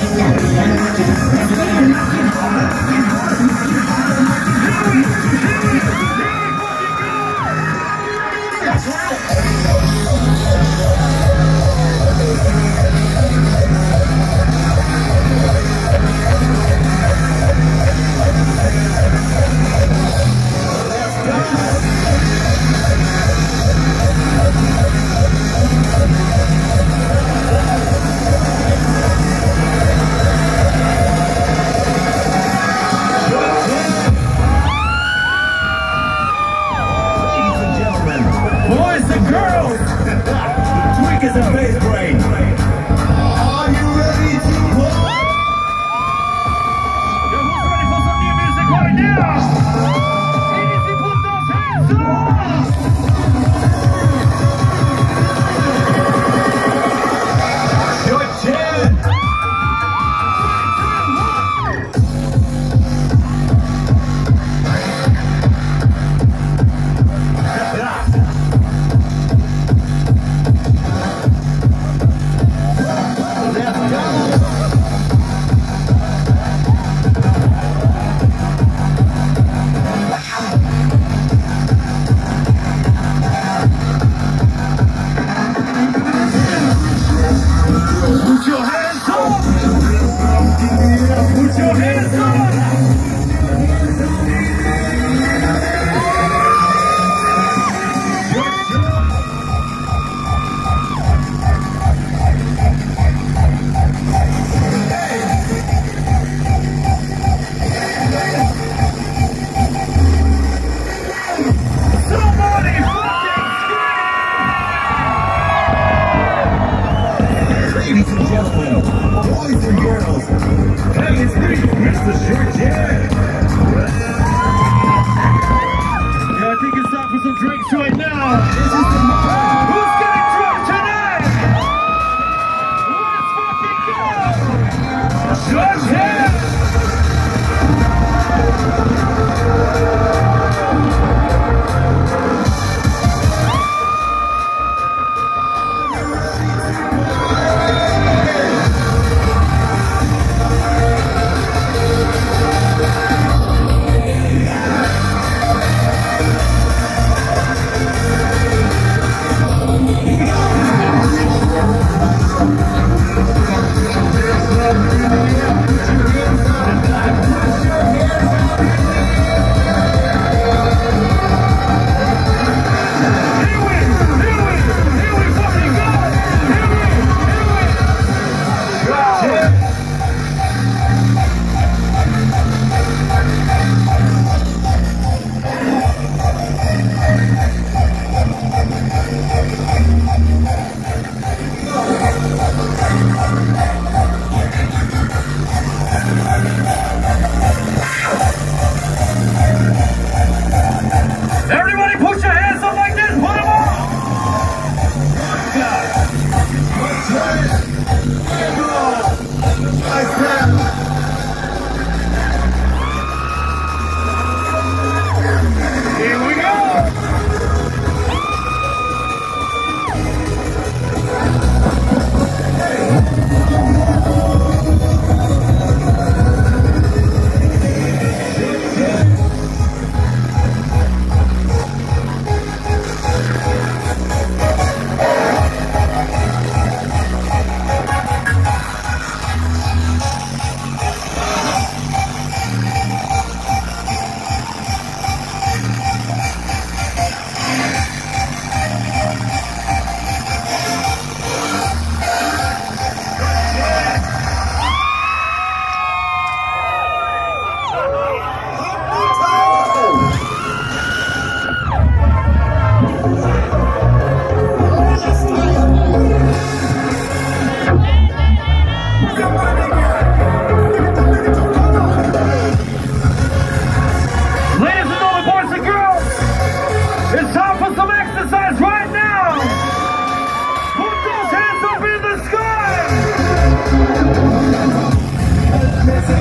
小鸡。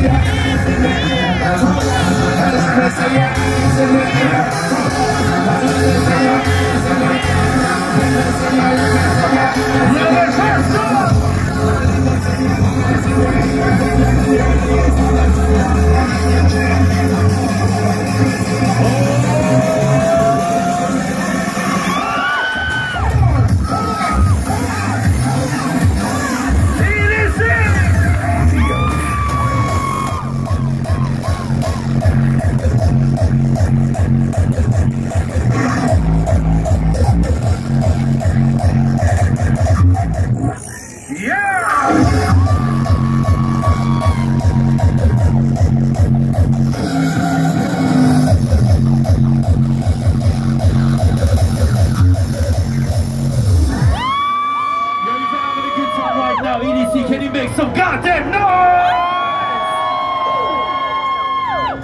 Let's go.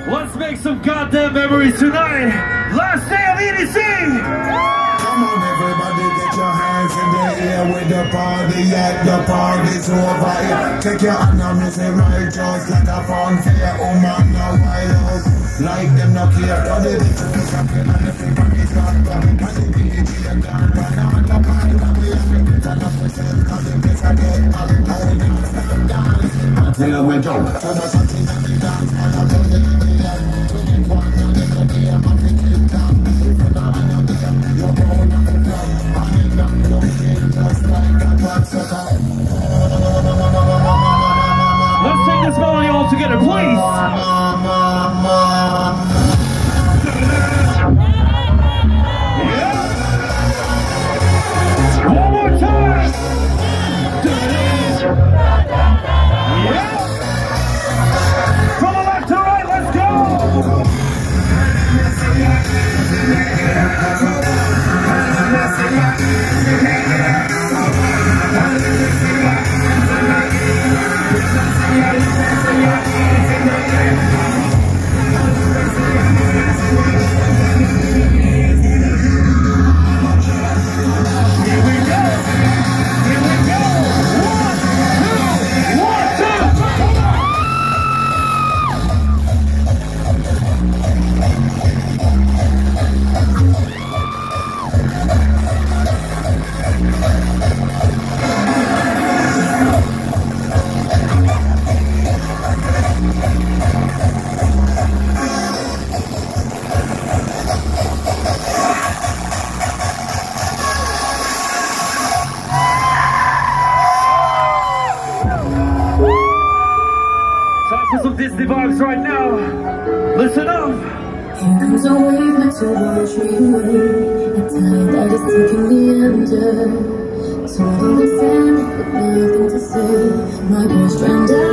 Let's make some goddamn memories tonight. Last day of EDC. Come on, everybody, get your hands in the air with the party at the party's over. Take your hand and me say right, just like a fanfare. Oh man, now wild out. Like them not care. All the little piece of pain and the paper is not gone. And the dignity and the run on the party. And we have to get sale. Cause the place are dead. All the right now. Listen up. Here comes a wave, it's a watery wave, a tide that is taking me under. Nothing to say, my voice drowned out.